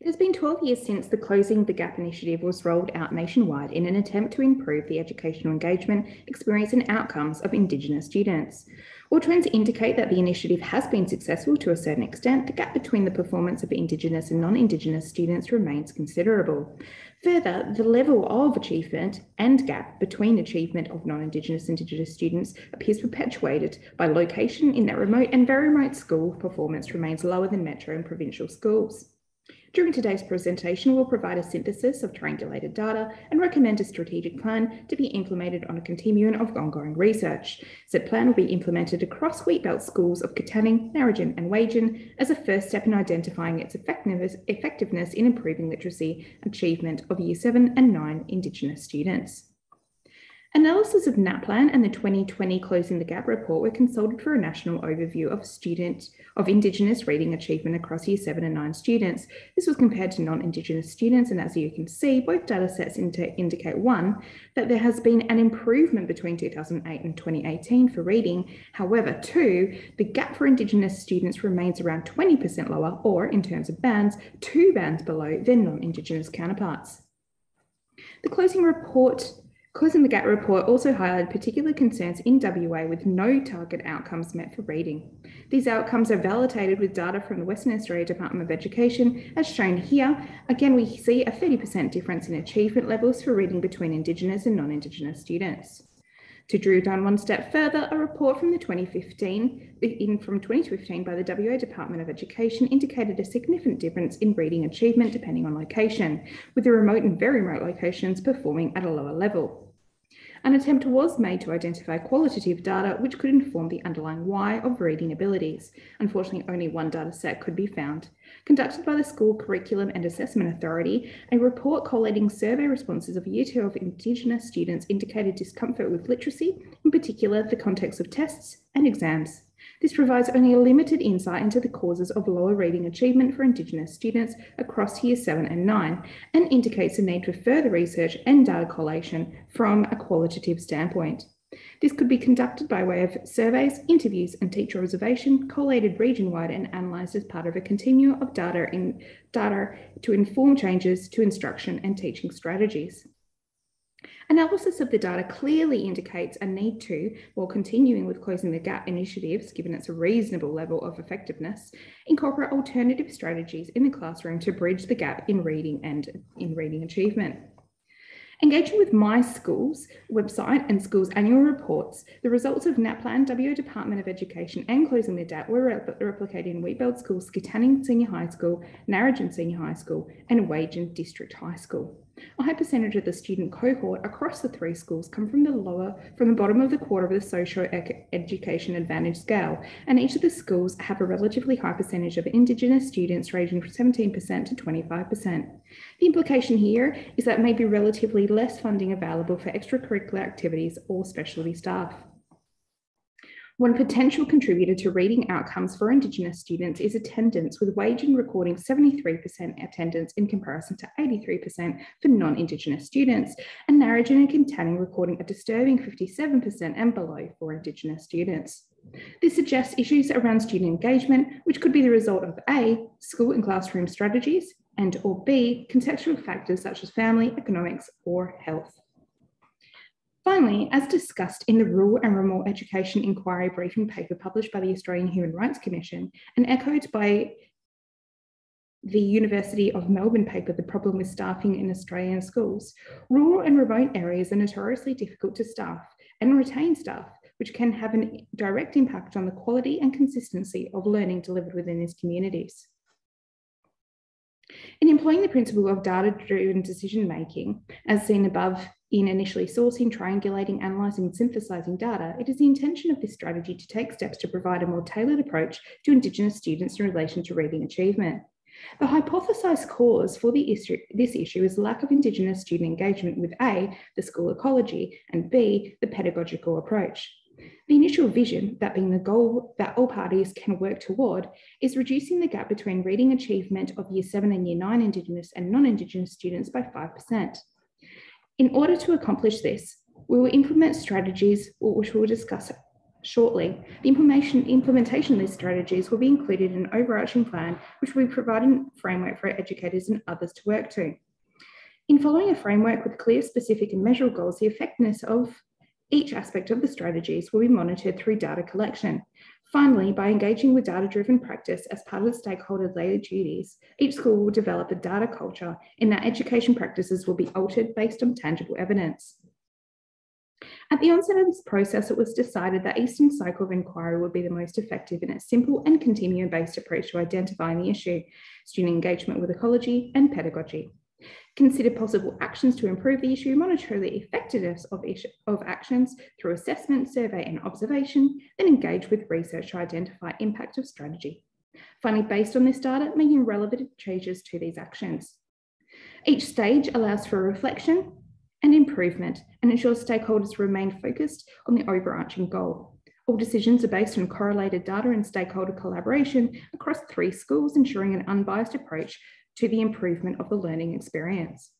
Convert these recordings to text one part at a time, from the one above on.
It has been 12 years since the Closing the Gap initiative was rolled out nationwide in an attempt to improve the educational engagement, experience, and outcomes of Indigenous students. All trends indicate that the initiative has been successful to a certain extent, the gap between the performance of Indigenous and non Indigenous students remains considerable. Further, the level of achievement and gap between achievement of non Indigenous and Indigenous students appears perpetuated by location in that remote and very remote school performance remains lower than metro and provincial schools. During today's presentation, we'll provide a synthesis of triangulated data and recommend a strategic plan to be implemented on a continuum of ongoing research. Said plan will be implemented across Wheatbelt schools of Katanning, Narrogin and Wagin as a first step in identifying its effectiveness, effectiveness in improving literacy achievement of Year 7 and 9 Indigenous students. Analysis of NAPLAN and the 2020 Closing the Gap report were consulted for a national overview of student of Indigenous reading achievement across Year 7 and 9 students. This was compared to non-Indigenous students, and as you can see, both data sets indicate one, that there has been an improvement between 2008 and 2018 for reading. However, two, the gap for Indigenous students remains around 20% lower, or in terms of bands, two bands below their non-Indigenous counterparts. The closing report Closing the Gap report also highlighted particular concerns in WA with no target outcomes met for reading. These outcomes are validated with data from the Western Australia Department of Education, as shown here. Again, we see a 30% difference in achievement levels for reading between Indigenous and non-Indigenous students. To drill down one step further, a report from the 2015 in from 2015 by the WA Department of Education indicated a significant difference in reading achievement depending on location, with the remote and very remote locations performing at a lower level. An attempt was made to identify qualitative data which could inform the underlying why of reading abilities. Unfortunately, only one data set could be found. Conducted by the School Curriculum and Assessment Authority, a report collating survey responses of Year 12 Indigenous students indicated discomfort with literacy, in particular the context of tests and exams. This provides only a limited insight into the causes of lower reading achievement for Indigenous students across Year 7 and 9 and indicates a need for further research and data collation from a qualitative standpoint. This could be conducted by way of surveys, interviews, and teacher observation, collated region-wide and analysed as part of a continuum of data in data to inform changes to instruction and teaching strategies. Analysis of the data clearly indicates a need to, while continuing with closing the gap initiatives, given its reasonable level of effectiveness, incorporate alternative strategies in the classroom to bridge the gap in reading and in reading achievement. Engaging with My Schools website and schools annual reports, the results of NAPLAN, WA Department of Education and Closing the Gap were replicated in Wheatbelt Schools, Katanning Senior High School, Narrogin Senior High School and Wagin District High School. A high percentage of the student cohort across the three schools come from the lower, from the bottom of the quarter of the socio-education advantage scale, and each of the schools have a relatively high percentage of Indigenous students ranging from 17% to 25%. The implication here is that may be relatively less funding available for extracurricular activities or specialty staff. One potential contributor to reading outcomes for Indigenous students is attendance, with Wagin recording 73% attendance in comparison to 83% for non-Indigenous students, and Narrogin and Katanning recording a disturbing 57% and below for Indigenous students. This suggests issues around student engagement, which could be the result of A, school and classroom strategies, and or B, contextual factors such as family, economics, or health. Finally, as discussed in the Rural and Remote Education Inquiry briefing paper published by the Australian Human Rights Commission and echoed by the University of Melbourne paper, The Problem with Staffing in Australian Schools, rural and remote areas are notoriously difficult to staff and retain staff, which can have a direct impact on the quality and consistency of learning delivered within these communities. In employing the principle of data-driven decision making, as seen above in initially sourcing, triangulating, analysing, and synthesising data, it is the intention of this strategy to take steps to provide a more tailored approach to Indigenous students in relation to reading achievement. The hypothesised cause for issue, this issue is lack of Indigenous student engagement with A, the school ecology, and B, the pedagogical approach. The initial vision, that being the goal that all parties can work toward, is reducing the gap between reading achievement of Year 7 and Year 9 Indigenous and non-Indigenous students by 5%. In order to accomplish this, we will implement strategies which we'll discuss shortly. The implementation, implementation of these strategies will be included in an overarching plan, which will provide a framework for educators and others to work to. In following a framework with clear, specific and measurable goals, the effectiveness of each aspect of the strategies will be monitored through data collection. Finally, by engaging with data-driven practice as part of the stakeholder daily duties, each school will develop a data culture in that education practices will be altered based on tangible evidence. At the onset of this process, it was decided that Eastern cycle of inquiry would be the most effective in its simple and continuum-based approach to identifying the issue, student engagement with ecology and pedagogy. Consider possible actions to improve the issue, monitor the effectiveness of, issue, of actions through assessment, survey and observation, then engage with research to identify impact of strategy. Finally, based on this data, making relevant changes to these actions. Each stage allows for reflection and improvement and ensures stakeholders remain focused on the overarching goal. All decisions are based on correlated data and stakeholder collaboration across three schools, ensuring an unbiased approach to the improvement of the learning experience.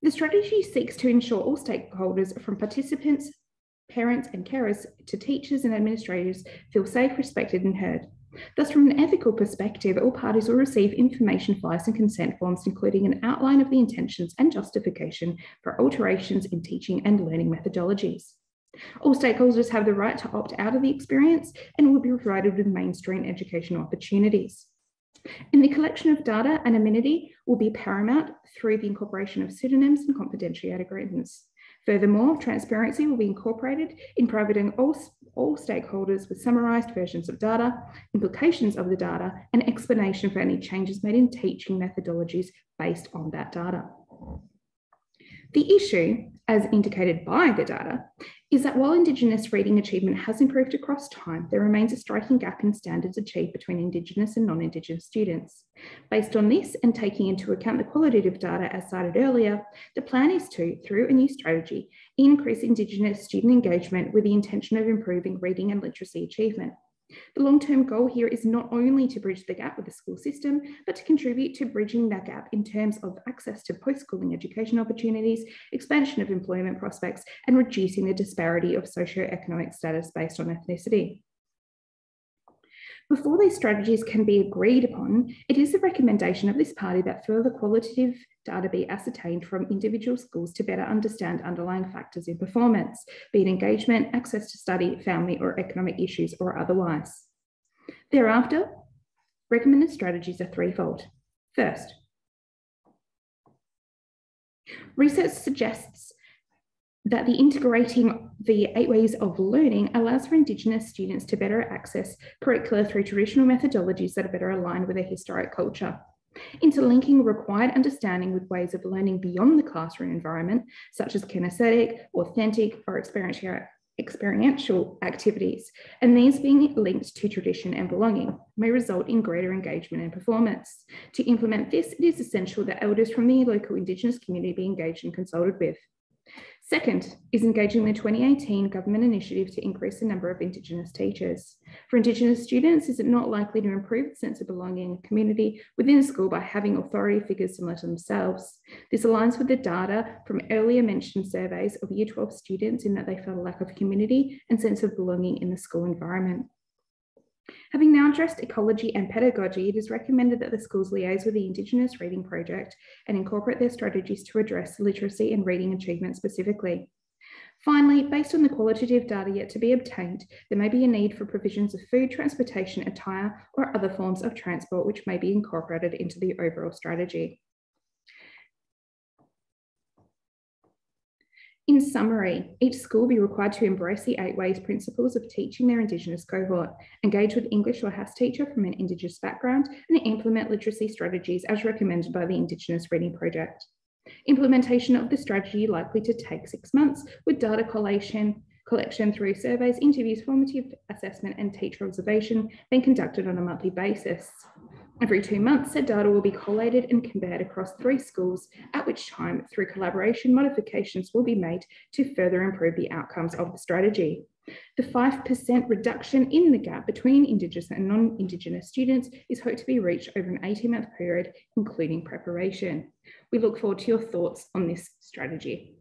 The strategy seeks to ensure all stakeholders, from participants, parents, and carers to teachers and administrators, feel safe, respected, and heard. Thus, from an ethical perspective, all parties will receive information files and consent forms, including an outline of the intentions and justification for alterations in teaching and learning methodologies. All stakeholders have the right to opt out of the experience and will be provided with mainstream educational opportunities. And the collection of data and amenity will be paramount through the incorporation of pseudonyms and confidentiality agreements. Furthermore, transparency will be incorporated in providing all, all stakeholders with summarised versions of data, implications of the data, and explanation for any changes made in teaching methodologies based on that data. The issue, as indicated by the data, is that while Indigenous reading achievement has improved across time, there remains a striking gap in standards achieved between Indigenous and non-Indigenous students. Based on this and taking into account the qualitative data as cited earlier, the plan is to, through a new strategy, increase Indigenous student engagement with the intention of improving reading and literacy achievement. The long-term goal here is not only to bridge the gap with the school system, but to contribute to bridging that gap in terms of access to post-schooling education opportunities, expansion of employment prospects, and reducing the disparity of socioeconomic status based on ethnicity. Before these strategies can be agreed upon, it is the recommendation of this party that further qualitative data be ascertained from individual schools to better understand underlying factors in performance, be it engagement, access to study, family or economic issues or otherwise. Thereafter, recommended strategies are threefold. First, research suggests that the integrating the eight ways of learning allows for Indigenous students to better access curricula through traditional methodologies that are better aligned with their historic culture. Interlinking required understanding with ways of learning beyond the classroom environment, such as kinesthetic, authentic, or experiential, experiential activities, and these being linked to tradition and belonging may result in greater engagement and performance. To implement this, it is essential that elders from the local Indigenous community be engaged and consulted with. Second is engaging the 2018 government initiative to increase the number of Indigenous teachers. For Indigenous students, is it not likely to improve the sense of belonging and community within a school by having authority figures similar to themselves? This aligns with the data from earlier mentioned surveys of Year 12 students in that they felt a lack of community and sense of belonging in the school environment. Having now addressed ecology and pedagogy, it is recommended that the schools liaise with the Indigenous Reading Project and incorporate their strategies to address literacy and reading achievement specifically. Finally, based on the qualitative data yet to be obtained, there may be a need for provisions of food, transportation, attire, or other forms of transport which may be incorporated into the overall strategy. In summary, each school will be required to embrace the eight ways principles of teaching their Indigenous cohort, engage with English or HASS teacher from an Indigenous background, and implement literacy strategies as recommended by the Indigenous Reading Project. Implementation of the strategy likely to take six months with data collation, collection through surveys, interviews, formative assessment, and teacher observation being conducted on a monthly basis. Every two months, said data will be collated and compared across three schools, at which time, through collaboration, modifications will be made to further improve the outcomes of the strategy. The 5% reduction in the gap between Indigenous and non-Indigenous students is hoped to be reached over an 18-month period, including preparation. We look forward to your thoughts on this strategy.